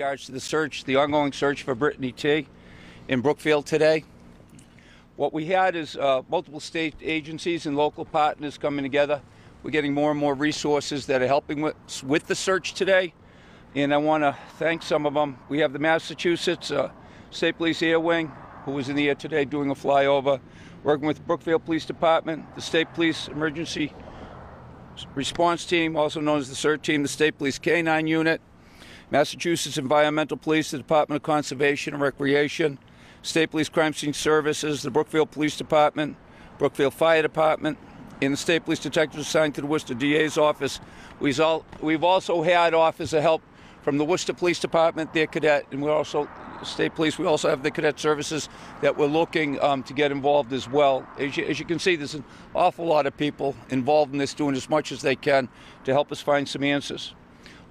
regards to the search, the ongoing search for Brittany Tee in Brookfield today. What we had is uh, multiple state agencies and local partners coming together. We're getting more and more resources that are helping with, with the search today, and I want to thank some of them. We have the Massachusetts uh, State Police Air Wing, who was in the air today doing a flyover, working with Brookfield Police Department, the State Police Emergency Response Team, also known as the SERT Team, the State Police K-9 Unit, Massachusetts Environmental Police, the Department of Conservation and Recreation, State Police Crime Scene Services, the Brookfield Police Department, Brookfield Fire Department, and the State Police Detectives assigned to the Worcester DA's office. We've, also had officer help from the Worcester Police Department, their cadet, and we're also State Police. We also have the cadet services that we're looking um, to get involved as well. As you, as you, can see, there's an awful lot of people involved in this, doing as much as they can to help us find some answers.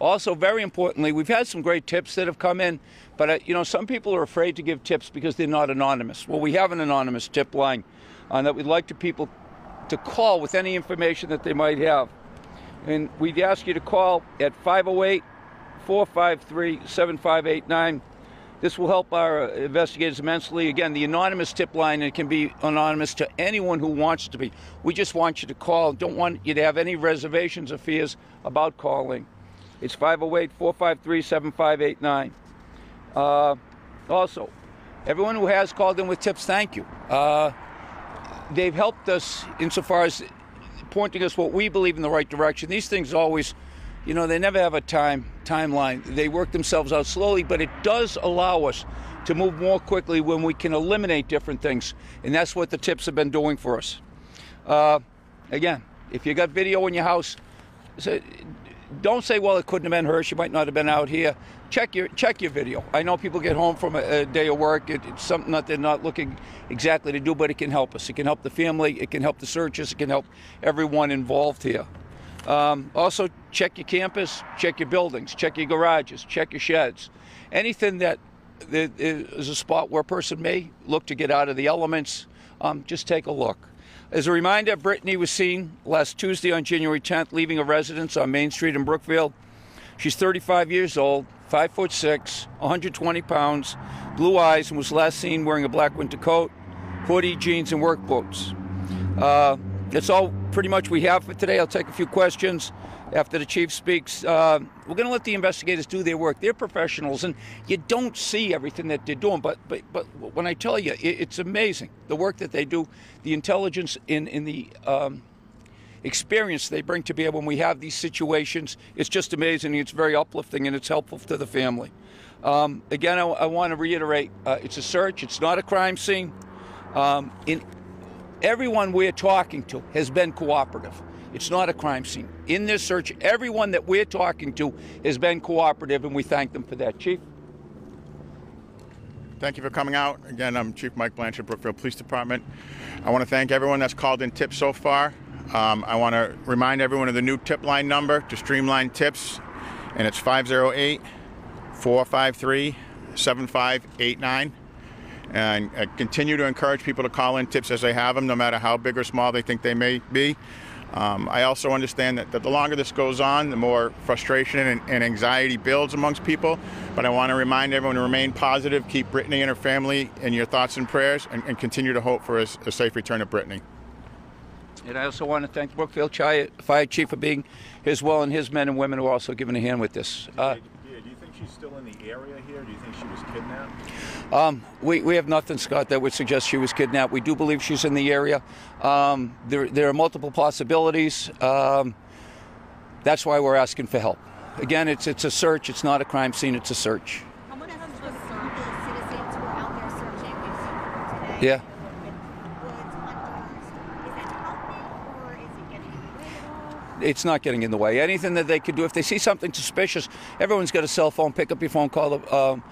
Also, very importantly, we've had some great tips that have come in, but uh, you know, some people are afraid to give tips because they're not anonymous. Well, we have an anonymous tip line uh, that we'd like to people to call with any information that they might have. And we'd ask you to call at 508 453 7589. This will help our investigators immensely. Again, the anonymous tip line, it can be anonymous to anyone who wants to be. We just want you to call. Don't want you to have any reservations or fears about calling. It's 508 453 7589. Uh, also, everyone who has called in with tips, thank you. Uh, they've helped us insofar as pointing us what we believe in the right direction. These things always you know, they never have a time timeline. They work themselves out slowly, but it does allow us to move more quickly when we can eliminate different things, and that's what the tips have been doing for us. Uh, again, if you got video in your house, don't say, "Well, it couldn't have been her. She might not have been out here." Check your check your video. I know people get home from a, a day of work. It, it's something that they're not looking exactly to do, but it can help us. It can help the family. It can help the searchers. It can help everyone involved here. Um, also, check your campus, check your buildings, check your garages, check your sheds. Anything that is a spot where a person may look to get out of the elements, um, just take a look. As a reminder, Brittany was seen last Tuesday on January 10th leaving a residence on Main Street in Brookfield. She's 35 years old, 5 foot 6, 120 pounds, blue eyes, and was last seen wearing a black winter coat, hoodie, jeans, and work boots. Uh, that's all pretty much we have for today. I'll take a few questions after the chief speaks. Uh, we're going to let the investigators do their work. They're professionals, and you don't see everything that they're doing. But but but when I tell you, it, it's amazing the work that they do, the intelligence in in the. Um, experience they bring to bear when we have these situations it's just amazing it's very uplifting and it's helpful to the family um, again I, I want to reiterate uh, it's a search it's not a crime scene um, in everyone we're talking to has been cooperative. It's not a crime scene. In this search, everyone that we're talking to has been cooperative, and we thank them for that. Chief? Thank you for coming out. Again, I'm Chief Mike Blanchard, Brookfield Police Department. I want to thank everyone that's called in tips so far. Um, I want to remind everyone of the new tip line number to streamline tips, and it's 508 453 7589 and I continue to encourage people to call in tips as they have them, no matter how big or small they think they may be. Um, I also understand that, that, the longer this goes on, the more frustration and, and, anxiety builds amongst people. But I want to remind everyone to remain positive, keep Brittany and her family in your thoughts and prayers, and, and continue to hope for a, a, safe return of Brittany. And I also want to thank Brookfield Fire Chief for being his well, and his men and women who are also giving a hand with this. Uh, do you think she's still in the area here? Do you think she was kidnapped? Um, we, we have nothing, Scott, that would suggest she was kidnapped. We do believe she's in the area. Um, there, there are multiple possibilities. Um, that's why we're asking for help. Again, it's, it's a search. It's not a crime scene. It's a search. How many of the citizens were out there searching today? Yeah. It's not getting in the way. Anything that they could do, if they see something suspicious, everyone's got a cell phone. Pick up your phone, call the um,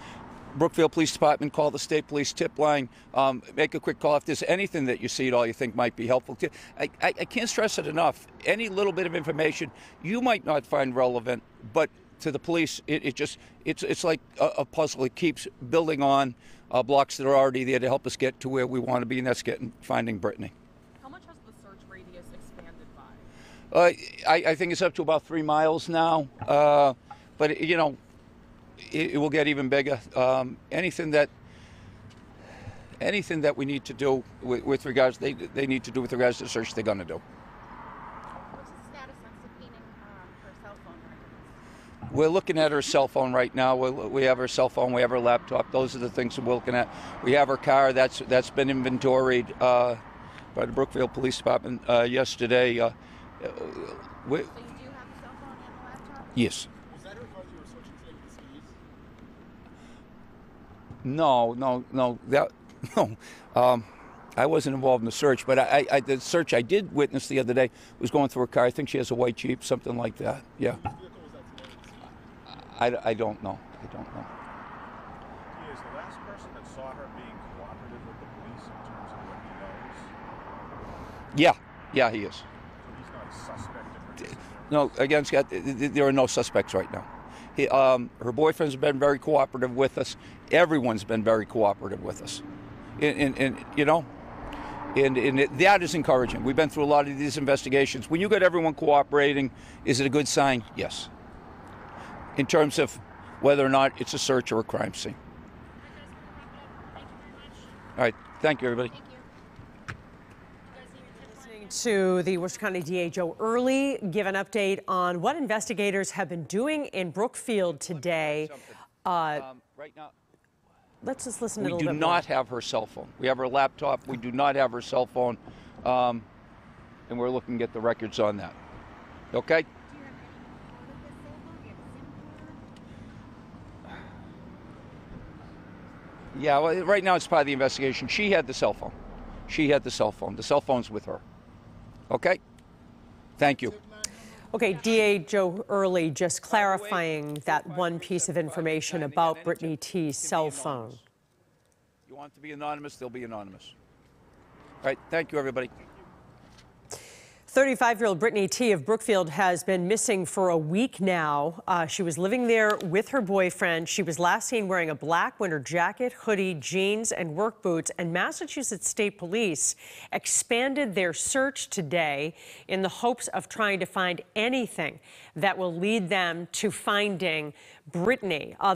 Brookfield Police Department, call the State Police tip line, um, make a quick call if there's anything that you see at all you think might be helpful. To, I, I, I can't stress it enough. Any little bit of information you might not find relevant, but to the police, it, it just it's it's like a, a, puzzle. It keeps building on uh, blocks that are already there to help us get to where we want to be, and that's getting finding Brittany. How much has the search radius expanded by? Uh, I, I, think it's up to about three miles now, uh, but you know it, it will get even bigger. Um, anything that anything that we need to do with, with regards they they need to do with regards to the search, they're going to do. What's the status on subpoenaing um, her cell phone records? We're looking at her cell phone right now. We, we have her cell phone. We have her laptop. Those are the things we're looking at. We have her car. That's that's been inventoried uh, by the Brookfield Police Department uh, yesterday. Uh, we, So you do have the cell phone and the laptop? yes. Was that her because you were searching today for the skis? No, no, no. That no. Um, I wasn't involved in the search, but I, I, the search I did witness the other day was going through a car. I think she has a white Jeep, something like that. Yeah. Whose vehicle was that today with the skis? I, I don't know. I don't know. He is the last person that saw her being cooperative with the police in terms of what he knows. Yeah, yeah, he is. No, again, Scott, th- th- there are no suspects right now. He, um, her boyfriend's been very cooperative with us. Everyone's been very cooperative with us. And, and, and you know, and, and it, that is encouraging. We've been through a lot of these investigations. When you get everyone cooperating, is it a good sign? Yes. In terms of whether or not it's a search or a crime scene. All right. Thank you, everybody. Thank. You guys need your tip line? Listening to the Worcester County DA Joe Early give an update on what investigators have been doing in Brookfield today. Uh, right now, let's just listen to We do not have her cell phone. We have her laptop. We do not have her cell phone. Um, and we're looking at the records on that. Okay? Do you have any photo of this cell phone? Do you have a SIM card? Yeah, well, right now it's part of the investigation. She had the cell phone. She had the cell phone. The cell phone's with her. Okay? Thank you. Okay, DA Joe Early just clarifying that one piece of information about Brittany Tee's cell phone. You want to be anonymous, they'll be anonymous. All right, thank you, everybody. 35 year old Brittany Tee of Brookfield has been missing for a week now. Uh, she was living there with her boyfriend. She was last seen wearing a black winter jacket, hoodie, jeans, and work boots. And Massachusetts State Police expanded their search today in the hopes of trying to find anything that will lead them to finding Brittany. Uh,